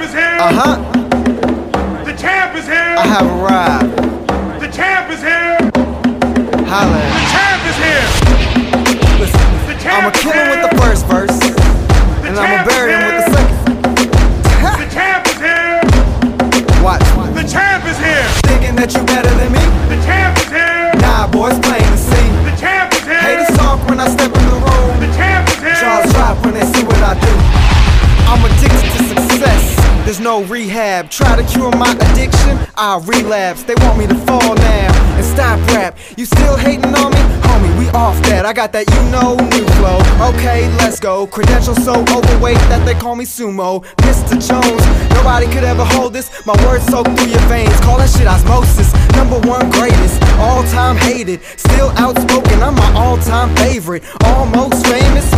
champ is here. Uh huh. The champ is here. I have arrived. The champ is here. Holla. The champ is here. Listen, The champ I'ma kill him with the first verse, The and I'ma bury him with the second. The champ is here. Watch. The champ is here. Thinking that you better no rehab. Try to cure my addiction, I'll relapse. They want me to fall now and stop rap. You still hating on me? Homie, we off that. I got that you know new flow. Okay, let's go. Credentials so overweight that they call me sumo. Mr. Jones, nobody could ever hold this. My words soak through your veins. Call that shit osmosis. Number one greatest, all time hated. Still outspoken, I'm my all time favorite. Almost famous.